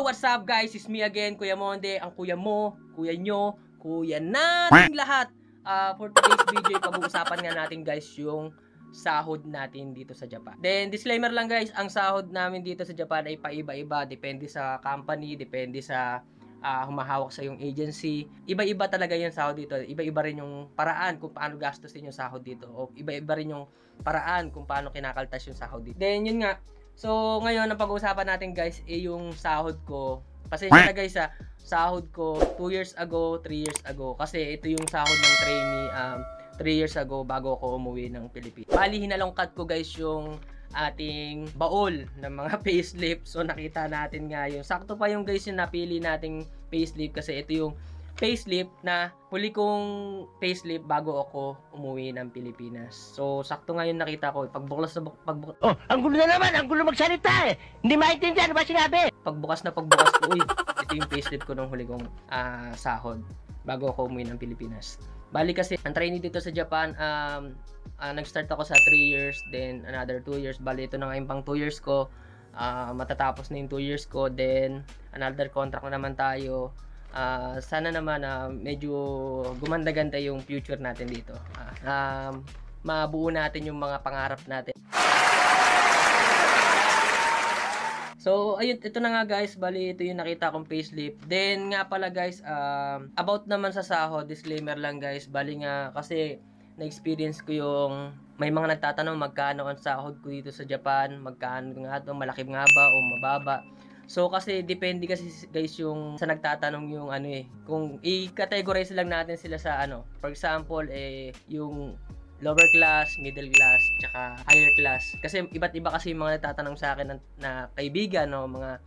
What's up guys? It's me again, Kuya Monde, ang kuya mo, kuya nyo, kuya nating lahat. Uh, for today's video, pag-uusapan nga natin guys yung sahod natin dito sa Japan. Then, disclaimer lang guys, ang sahod namin dito sa Japan ay paiba-iba. Depende sa company, depende sa uh, humahawak sa yung agency. Iba-iba talaga yung sahod dito. Iba-iba rin yung paraan kung paano gastusin yung sahod dito. O iba-iba rin yung paraan kung paano kinakaltas yung sahod dito. Then, yun nga. So, ngayon, ang pag-uusapan natin guys, ay yung sahod ko. Pasensya na guys ha, sahod ko 2 years ago, 3 years ago. Kasi ito yung sahod ng trainee um, 3 years ago bago ako umuwi ng Pilipinas. Bali, hinalongkat ko guys yung ating baol ng mga payslip. So nakita natin nga yung sakto pa yung guys yung napili nating payslip kasi ito yung payslip na huli kong payslip bago ako umuwi ng Pilipinas. So, sakto nga yung nakita ko. Pagbukas na pagbukas... Oh, ang gulo na naman! Ang gulo magsalita eh! Hindi maintindihan ba sinabi? Pagbukas na pagbukas ko, uy, ito yung payslip ko nung huli kong uh, sahod bago ako umuwi ng Pilipinas. Bali kasi, ang trainee dito sa Japan, um, uh, nag-start ako sa 3 years, then another 2 years. Bali, ito na nga yung pang 2 years ko. Uh, matatapos na yung 2 years ko. Then, another contract na naman tayo. Uh, sana naman uh, medyo gumanda-ganda yung future natin dito. Uh, um, mabuo natin yung mga pangarap natin. So, ayun, ito na nga guys, bali ito yung nakita kong payslip. Then nga pala guys, um, about naman sa sahod, disclaimer lang guys, bali nga kasi na-experience ko yung may mga nagtatanong magkano ang sahod ko dito sa Japan, magkano nga ito, malaki nga ba o mababa. So kasi depende kasi guys yung sa nagtatanong yung ano eh, kung i-categorize lang natin sila sa ano. For example, eh yung lower class, middle class, tsaka higher class. Kasi iba't iba kasi yung mga nagtatanong sa akin na, na kaibigan, no, mga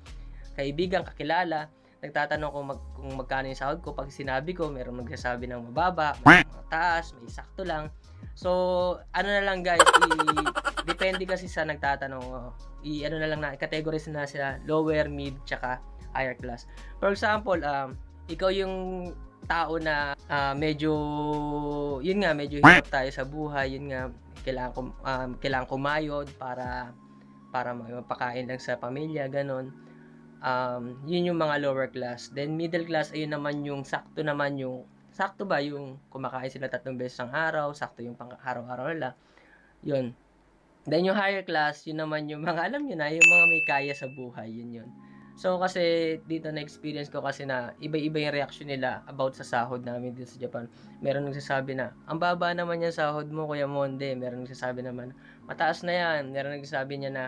kaibigan, kakilala nagtatanong kung, mag, kung magkano yung sahod ko. Pag sinabi ko, meron magsasabi ng mababa, may taas, may sakto lang. So, ano na lang guys, i- depende kasi sa nagtatanong. Oh, i ano na lang na, categorize na sila lower, mid, tsaka higher class. For example, um, ikaw yung tao na uh, medyo yun nga medyo hirap tayo sa buhay yun nga kailangan kum, um, kailangan kumayod para para mapakain lang sa pamilya ganon um, yun yung mga lower class. Then middle class, ayun naman yung sakto naman yung, sakto ba yung kumakain sila tatlong beses ang araw, sakto yung pang araw-araw nila. Yun. Then yung higher class, yun naman yung mga, alam nyo na, yung mga may kaya sa buhay, yun yun. So kasi dito na experience ko kasi na iba-iba yung reaction nila about sa sahod namin dito sa Japan. Meron nagsasabi na, ang baba naman yung sahod mo Kuya Monde. Meron nagsasabi naman, mataas na yan. Meron nagsasabi niya na,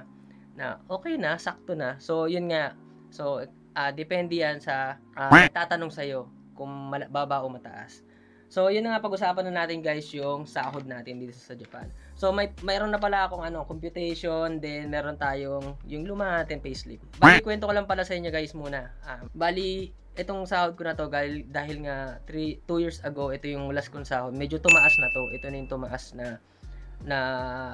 na okay na, sakto na. So yun nga, So, uh, depende yan sa uh, tatanong sa'yo kung baba o mataas. So, yun na nga pag-usapan na natin guys yung sahod natin dito sa Japan. So, may mayroon na pala akong ano, computation, then meron tayong yung luma natin payslip. Bali, kwento ko lang pala sa inyo guys muna. Uh, bali, itong sahod ko na to dahil, dahil nga 3 2 years ago, ito yung last kong sahod. Medyo tumaas na to. Ito na yung tumaas na na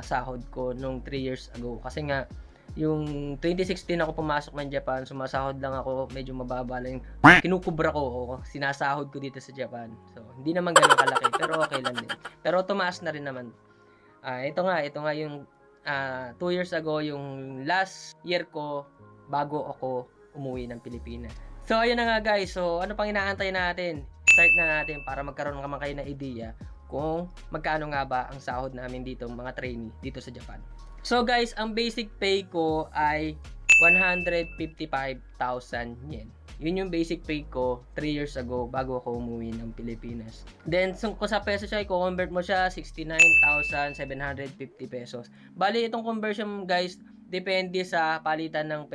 sahod ko nung 3 years ago. Kasi nga, yung 2016 ako pumasok ng Japan, sumasahod lang ako, medyo mababa lang. Kinukubra ko, o, sinasahod ko dito sa Japan. So, hindi naman ganun kalaki, pero okay lang din. Pero tumaas na rin naman. Uh, ito nga, ito nga yung 2 uh, ah, years ago, yung last year ko bago ako umuwi ng Pilipinas. So, ayun na nga guys. So, ano pang inaantay natin? Start na natin para magkaroon naman kayo ng idea kung magkano nga ba ang sahod namin dito mga trainee dito sa Japan. So guys, ang basic pay ko ay 155,000 yen. Yun yung basic pay ko 3 years ago bago ako umuwi ng Pilipinas. Then, so, kung sa peso siya, i-convert mo siya 69,750 pesos. Bali, itong conversion guys, depende sa palitan ng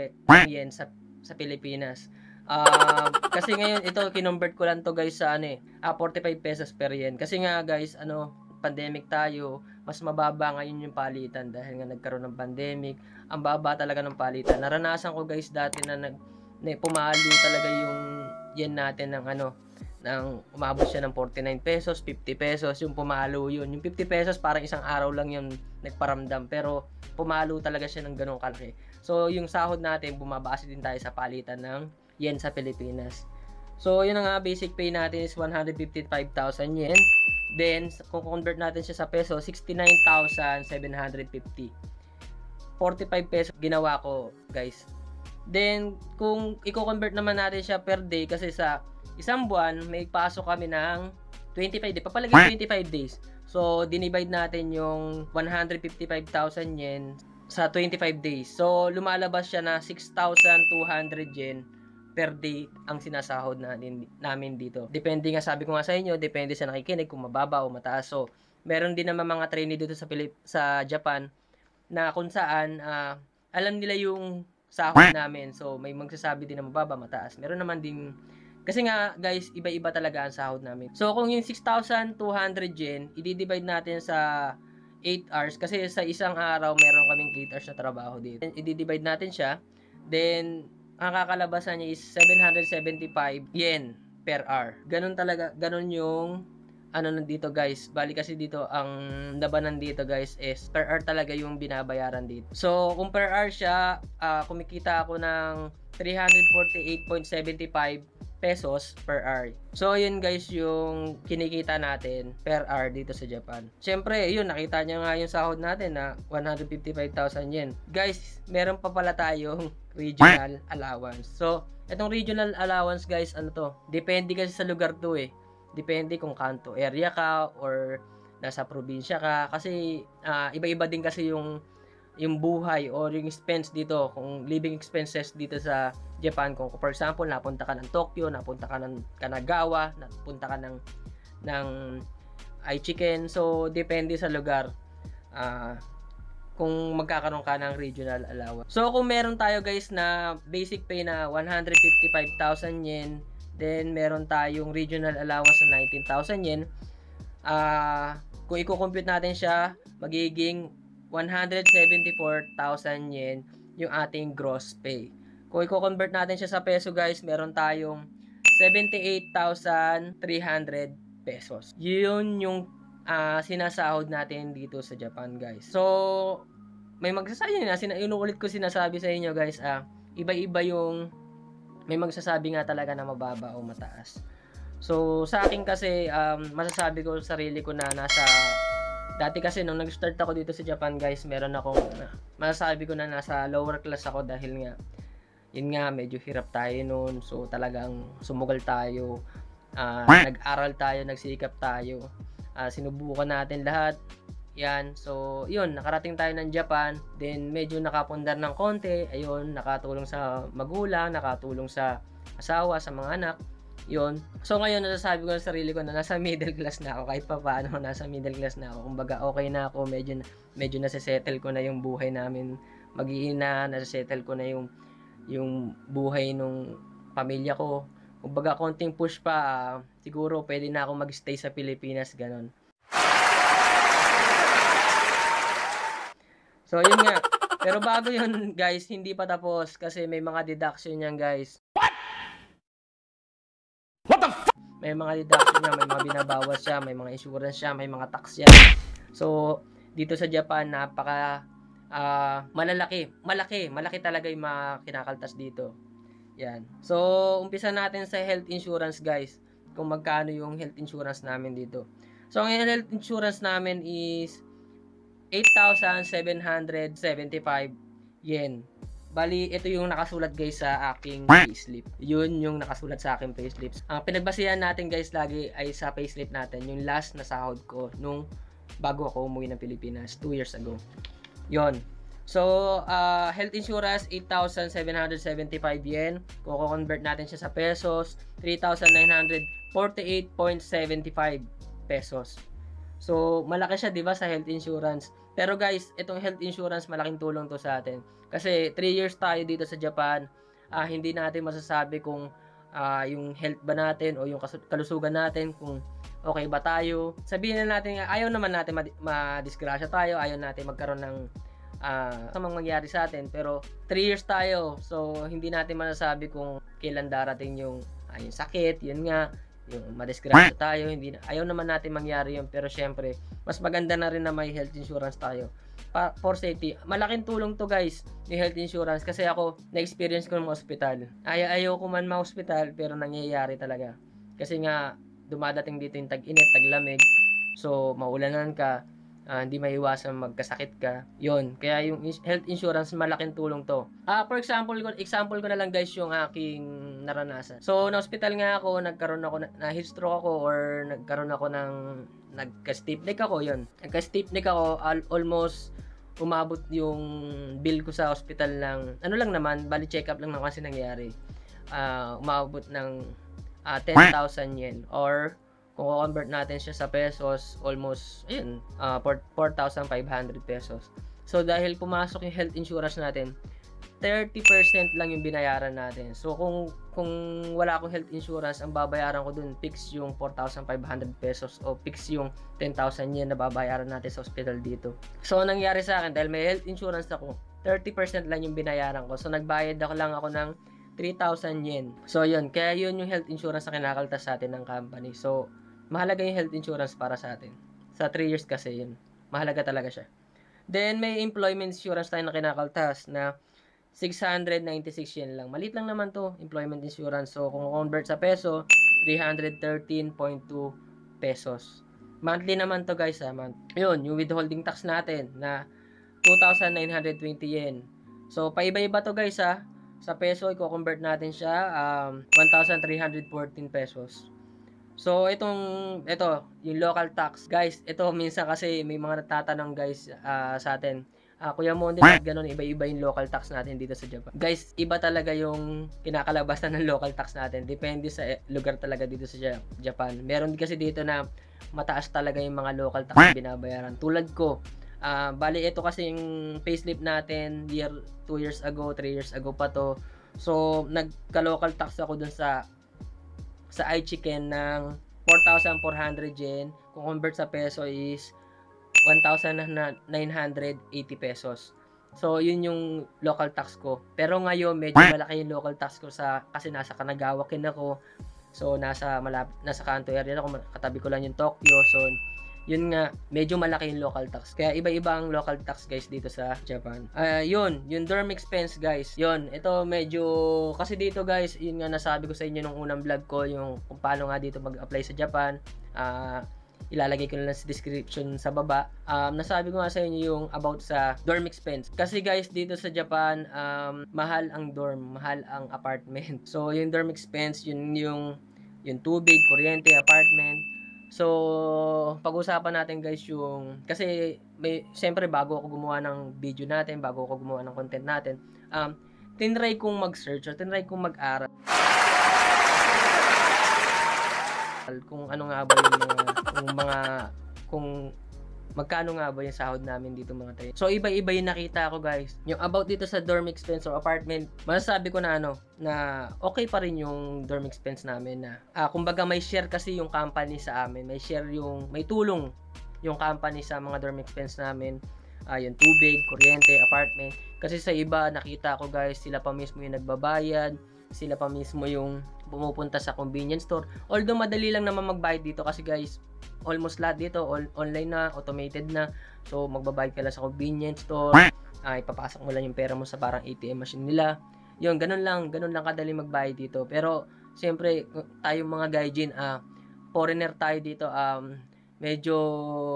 yen sa, sa Pilipinas. Uh, kasi ngayon, ito, kinonvert ko lang to guys sa ano eh, ah, 45 pesos per yen. Kasi nga guys, ano, pandemic tayo, mas mababa ngayon yung palitan dahil nga nagkaroon ng pandemic. Ang baba talaga ng palitan. Naranasan ko guys dati na nag na pumalo talaga yung yen natin ng ano ng umabot siya ng 49 pesos, 50 pesos, yung pumalo yun. Yung 50 pesos parang isang araw lang yung nagparamdam pero pumalo talaga siya ng ganong kalaki. So yung sahod natin bumabase din tayo sa palitan ng yen sa Pilipinas. So yun nga basic pay natin is 155,000 yen. Then, kung convert natin siya sa peso, 69,750. 45 pesos ginawa ko, guys. Then, kung i-convert naman natin siya per day, kasi sa isang buwan, may pasok kami ng 25 days. Papalagay 25 days. So, dinivide natin yung 155,000 yen sa 25 days. So, lumalabas siya na 6,200 yen per day ang sinasahod natin, namin dito. Depende nga, sabi ko nga sa inyo, depende sa nakikinig kung mababa o mataas. So, meron din naman mga trainee dito sa Pilip, sa Japan na kung saan uh, alam nila yung sahod namin. So, may magsasabi din na mababa, mataas. Meron naman din kasi nga, guys, iba-iba talaga ang sahod namin. So, kung yung 6,200 yen, i-divide natin sa 8 hours. Kasi sa isang araw, meron kaming 8 hours na trabaho dito. I-divide natin siya. Then, ang kakalabasan niya is 775 yen per hour. Ganun talaga, ganun yung ano nandito guys. Bali kasi dito ang labanan dito guys is per hour talaga yung binabayaran dito. So kung per hour siya, uh, kumikita ako ng 348.75 pesos per hour. So, yun guys yung kinikita natin per hour dito sa Japan. Siyempre, yun, nakita niya nga yung sahod natin na 155,000 yen. Guys, meron pa pala tayong regional allowance. So, itong regional allowance guys, ano to? Depende kasi sa lugar to eh. Depende kung kanto area ka or nasa probinsya ka. Kasi, uh, iba-iba din kasi yung yung buhay or yung expense dito, kung living expenses dito sa Japan, kung for example, napunta ka ng Tokyo, napunta ka ng Kanagawa, napunta ka ng ng Aichiken, so depende sa lugar. Uh, kung magkakaroon ka ng regional allowance. So, kung meron tayo guys na basic pay na 155,000 yen, then meron tayong regional allowance na 19,000 yen, uh, kung i-compute natin siya, magiging 174,000 yen yung ating gross pay. Kung i-convert natin siya sa peso guys, meron tayong 78,300 pesos. Yun yung uh, sinasahod natin dito sa Japan guys. So, may magsasabi na, sina, inuulit ko sinasabi sa inyo guys, ah, iba-iba yung may magsasabi nga talaga na mababa o mataas. So, sa akin kasi, um, masasabi ko sarili ko na nasa Dati kasi nung nag-start ako dito sa Japan guys, meron akong masasabi ko na nasa lower class ako dahil nga yun nga medyo hirap tayo noon. So talagang sumugal tayo. Uh, nag-aral tayo, nagsikap tayo. Uh, sinubukan natin lahat. Yan. So, yun, nakarating tayo ng Japan. Then, medyo nakapundar ng konti. Ayun, nakatulong sa magulang, nakatulong sa asawa, sa mga anak yun. So ngayon nasasabi ko sa sarili ko na nasa middle class na ako kahit pa paano nasa middle class na ako. Kumbaga okay na ako, medyo medyo nasa-settle ko na yung buhay namin. Mag-iina, nasa-settle ko na yung yung buhay nung pamilya ko. Kumbaga konting push pa, uh, siguro pwede na ako mag-stay sa Pilipinas ganun. So yun nga. Pero bago yun guys, hindi pa tapos kasi may mga deduction yan guys. may mga deduction niya, may mga binabawas siya, may mga insurance siya, may mga tax siya. So, dito sa Japan, napaka uh, malalaki, malaki, malaki talaga yung mga kinakaltas dito. Yan. So, umpisa natin sa health insurance, guys. Kung magkano yung health insurance namin dito. So, ang health insurance namin is 8,775 yen Bali, ito yung nakasulat guys sa aking payslip. Yun yung nakasulat sa aking payslip. Ang pinagbasehan natin guys lagi ay sa payslip natin, yung last na sahod ko nung bago ako umuwi ng Pilipinas 2 years ago. Yon. So, uh, health insurance 8,775 yen. Kung convert natin siya sa pesos, 3,948.75 pesos. So, malaki siya 'di ba sa health insurance. Pero guys, itong health insurance malaking tulong to sa atin. Kasi 3 years tayo dito sa Japan, uh, hindi natin masasabi kung uh, yung health ba natin o yung kalusugan natin kung okay ba tayo. Sabihin na natin ayaw naman natin ma-disgrasya tayo, ayaw natin magkaroon ng uh, samang mangyari sa atin. Pero 3 years tayo, so hindi natin masasabi kung kailan darating yung, uh, yung sakit, yun nga, yung madisgrasya tayo, hindi ayaw naman natin mangyari yun, pero syempre, mas maganda na rin na may health insurance tayo. Pa, for safety, malaking tulong to guys, ni health insurance, kasi ako, na-experience ko ng hospital. Ay, ayaw ko man ma-hospital, pero nangyayari talaga. Kasi nga, dumadating dito yung tag-init, tag-lamig, so, maulanan ka, ah, hindi maiwasan magkasakit ka. Yon, kaya yung health insurance malaking tulong to. Ah, for example, example ko na lang guys yung aking naranasan. So, na hospital nga ako, nagkaroon ako na, na heat stroke ako or nagkaroon ako ng nagka-stiff neck ako, yon. Nagka-stiff neck ako al- almost umabot yung bill ko sa hospital ng ano lang naman, bali check up lang naman kasi nangyari. Ah, umabot ng ah, 10,000 yen or kung convert natin siya sa pesos, almost, ayun, ah, 4 4,500 pesos. So, dahil pumasok yung health insurance natin, 30% lang yung binayaran natin. So, kung kung wala akong health insurance, ang babayaran ko dun, fix yung 4,500 pesos o fix yung 10,000 yen na babayaran natin sa hospital dito. So, ang nangyari sa akin, dahil may health insurance ako, 30% lang yung binayaran ko. So, nagbayad ako lang ako ng 3,000 yen. So, yun. Kaya yun yung health insurance na kinakaltas sa atin ng company. So, mahalaga yung health insurance para sa atin. Sa 3 years kasi yun. Mahalaga talaga siya. Then, may employment insurance tayo na kinakaltas na 696 yen lang. Malit lang naman to, employment insurance. So, kung convert sa peso, 313.2 pesos. Monthly naman to guys ha. Month. Yun, yung withholding tax natin na 2,920 yen. So, paiba-iba to guys ha. Sa peso, i-convert natin siya um, 1,314 pesos. So, itong, ito, yung local tax. Guys, ito, minsan kasi may mga natatanong guys ah, sa atin. Ah, Kuya Monde, bakit ganun, iba-iba yung local tax natin dito sa Japan. Guys, iba talaga yung kinakalabasan ng local tax natin. Depende sa eh, lugar talaga dito sa Ja- Japan. Meron kasi dito na mataas talaga yung mga local tax na binabayaran. Tulad ko, ah bali ito kasi yung payslip natin year 2 years ago, 3 years ago pa to. So, nagka-local tax ako dun sa sa iChicken ng 4,400 yen. Kung convert sa peso is 1,980 pesos. So, yun yung local tax ko. Pero ngayon, medyo malaki yung local tax ko sa kasi nasa Kanagawa kin ako. So, nasa malap nasa Kanto area ako, katabi ko lang yung Tokyo. So, yun nga, medyo malaki yung local tax. Kaya iba-iba ang local tax guys dito sa Japan. Ah, yun, yung dorm expense guys. Yun, ito medyo kasi dito guys, yun nga nasabi ko sa inyo nung unang vlog ko yung kung paano nga dito mag-apply sa Japan. Ah, ilalagay ko na lang sa description sa baba. Um, nasabi ko nga sa inyo yung about sa dorm expense. Kasi guys, dito sa Japan, um, mahal ang dorm, mahal ang apartment. So, yung dorm expense, yun yung yung tubig, kuryente, apartment. So, pag-usapan natin guys yung, kasi may, siyempre bago ako gumawa ng video natin, bago ako gumawa ng content natin, um, tinry kong mag-search or tinry kong mag-aral. Kung ano nga ba yung kung mga, kung magkano nga ba yung sahod namin dito mga tayo. So, iba-iba yung nakita ko guys. Yung about dito sa dorm expense or apartment, masasabi ko na ano, na okay pa rin yung dorm expense namin na, ah, kumbaga may share kasi yung company sa amin. May share yung, may tulong yung company sa mga dorm expense namin. Ah, yung tubig, kuryente, apartment. Kasi sa iba, nakita ko guys, sila pa mismo yung nagbabayad, sila pa mismo yung pumupunta sa convenience store. Although madali lang naman magbayad dito kasi guys, almost lahat dito all, online na, automated na. So magbabayad ka lang sa convenience store. Ay ipapasok mo lang yung pera mo sa parang ATM machine nila. Yun, ganun lang, ganun lang kadali magbayad dito. Pero siyempre, tayong mga gaijin, ah, foreigner tayo dito, um, medyo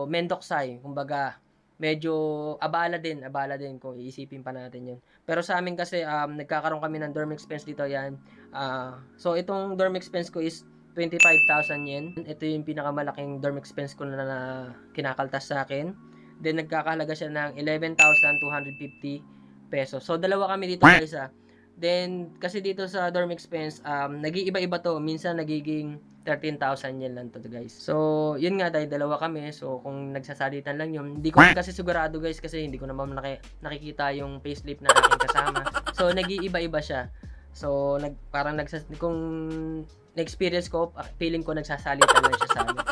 mendoksay, kumbaga, medyo abala din, abala din kung iisipin pa natin yun. Pero sa amin kasi, um, nagkakaroon kami ng dorm expense dito yan. Ah, so, itong dorm expense ko is 25,000 yen. Ito yung pinakamalaking dorm expense ko na, na kinakaltas sa akin. Then, nagkakahalaga siya ng 11,250 pesos. So, dalawa kami dito guys ah. Then, kasi dito sa dorm expense, um, nag-iiba-iba to. Minsan, nagiging 13,000 yen lang to guys. So, yun nga dahil dalawa kami. So, kung nagsasalitan lang yun. Hindi ko kasi sigurado guys kasi hindi ko naman naki- nakikita yung payslip na aking kasama. So, nag-iiba-iba siya. So, nag, parang nagsas kung na-experience ko, ah, feeling ko nagsasalitan lang siya sa amin.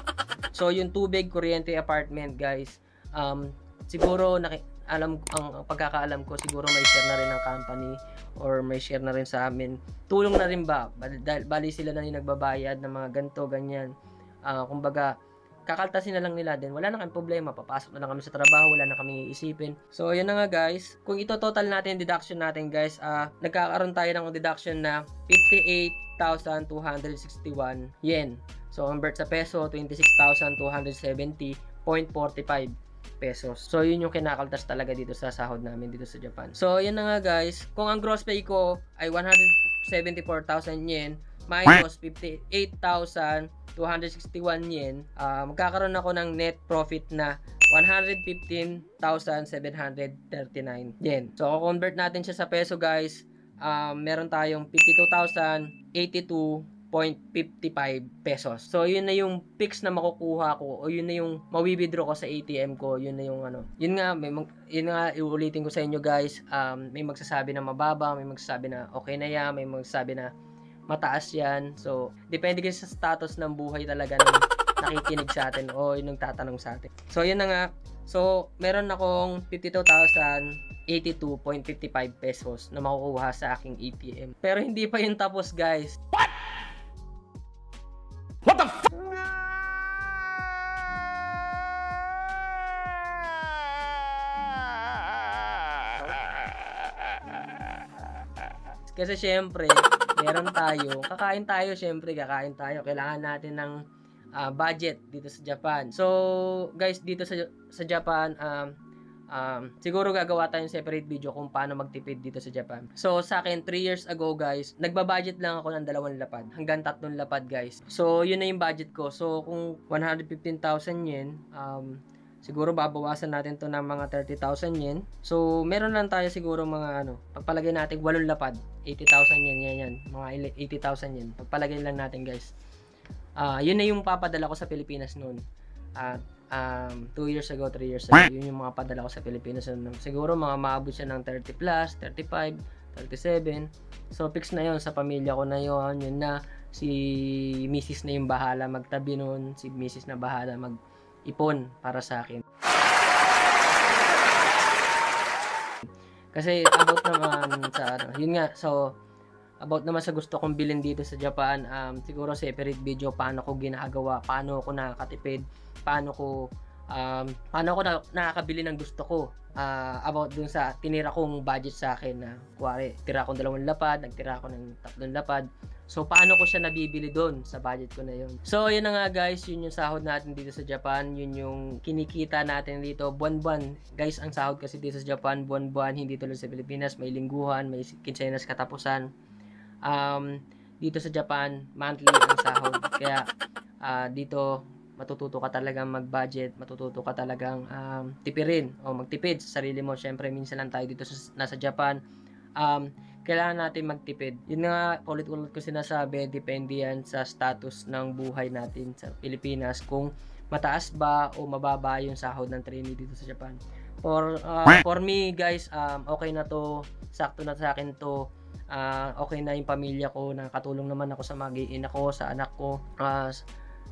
So, yung tubig, kuryente, apartment, guys, um, siguro, naki, alam, ang pagkakaalam ko, siguro may share na rin ng company or may share na rin sa amin. Tulong na rin ba? Bali, bali sila na rin nagbabayad ng mga ganto, ganyan. Ah, kumbaga, kakaltasin na lang nila din. Wala na kami problema. Papasok na lang kami sa trabaho. Wala na kami iisipin. So, yun na nga guys. Kung ito total natin deduction natin guys, ah nagkakaroon tayo ng deduction na 58,261 yen. So, convert sa peso, 26,270.45. pesos. So, yun yung kinakaltas talaga dito sa sahod namin dito sa Japan. So, yan na nga guys. Kung ang gross pay ko ay 174,000 yen minus 58,261 yen, uh, magkakaroon ako ng net profit na 115,739 yen. So, convert natin siya sa peso guys. Um, meron tayong 52,082 0.55 pesos. So, yun na yung fix na makukuha ko o yun na yung mawi-withdraw ko sa ATM ko. Yun na yung ano. Yun nga, may, yun nga, iulitin ko sa inyo guys. Um, may magsasabi na mababa, may magsasabi na okay na yan, may magsasabi na mataas yan. So, depende kasi sa status ng buhay talaga ng nakikinig sa atin o yung tatanong sa atin. So, yun na nga. So, meron akong 52,082.55 pesos na makukuha sa aking ATM. Pero hindi pa yun tapos guys. What? What the f- Kasi syempre, meron tayo, kakain tayo syempre, kakain tayo. Kailangan natin ng uh, budget dito sa Japan. So, guys, dito sa sa Japan, um, um, siguro gagawa tayong separate video kung paano magtipid dito sa Japan. So, sa akin, 3 years ago, guys, nagbabudget lang ako ng dalawang lapad. Hanggang tatlong lapad, guys. So, yun na yung budget ko. So, kung 115,000 yen, um, siguro babawasan natin to ng mga 30,000 yen. So, meron lang tayo siguro mga ano, pagpalagay natin 8 lapad, 80,000 yen, yan, yan. Mga 80,000 yen. Pagpalagay lang natin, guys. Uh, yun na yung papadala ko sa Pilipinas noon. At uh, um, 2 years ago, 3 years ago, yun yung mga padala ko sa Pilipinas. Noon. Siguro mga maabot siya ng 30 plus, 35, 37. So, fix na yon sa pamilya ko na yon Yun na, si Mrs. na yung bahala magtabi noon. Si Mrs. na bahala mag-ipon para sa akin. Kasi about naman sa ano, yun nga, so about naman sa gusto kong bilhin dito sa Japan, um, siguro separate video paano ko ginagawa, paano ako nakakatipid, paano ko um, paano ako na, nakakabili ng gusto ko uh, about dun sa tinira kong budget sa akin na kuwari, tira akong dalawang lapad, nagtira ako ng tatlong lapad. So, paano ko siya nabibili doon sa budget ko na yun. So, yun na nga guys, yun yung sahod natin dito sa Japan. Yun yung kinikita natin dito buwan-buwan. Guys, ang sahod kasi dito sa Japan, buwan-buwan, hindi tulad sa Pilipinas. May lingguhan, may kinsenas katapusan um, dito sa Japan, monthly ang sahod. Kaya uh, dito matututo ka talagang mag-budget, matututo ka talagang um, tipirin o magtipid sa sarili mo. Syempre, minsan lang tayo dito sa, nasa Japan. Um, kailangan natin magtipid. Yun nga, ulit-ulit ko sinasabi, depende yan sa status ng buhay natin sa Pilipinas kung mataas ba o mababa yung sahod ng trainee dito sa Japan. For, uh, for me, guys, um, okay na to, sakto na sa akin to, uh, okay na yung pamilya ko, nakatulong naman ako sa mag-iina ko, sa anak ko, uh,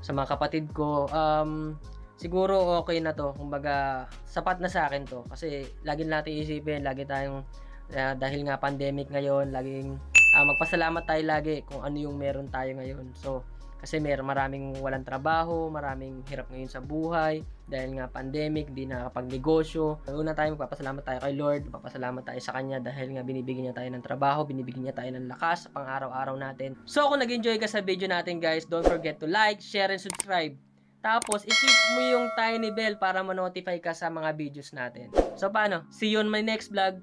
sa mga kapatid ko. Um, siguro okay na to. Kumbaga, sapat na sa akin to. Kasi lagi natin isipin, lagi tayong, uh, dahil nga pandemic ngayon, laging uh, magpasalamat tayo lagi kung ano yung meron tayo ngayon. So, kasi may maraming walang trabaho, maraming hirap ngayon sa buhay dahil nga pandemic, di nakakapag-negosyo. Una tayo magpapasalamat tayo kay Lord, magpapasalamat tayo sa Kanya dahil nga binibigyan niya tayo ng trabaho, binibigyan niya tayo ng lakas sa pang-araw-araw natin. So kung nag-enjoy ka sa video natin guys, don't forget to like, share, and subscribe. Tapos, i-click mo yung tiny bell para ma-notify ka sa mga videos natin. So, paano? See you on my next vlog.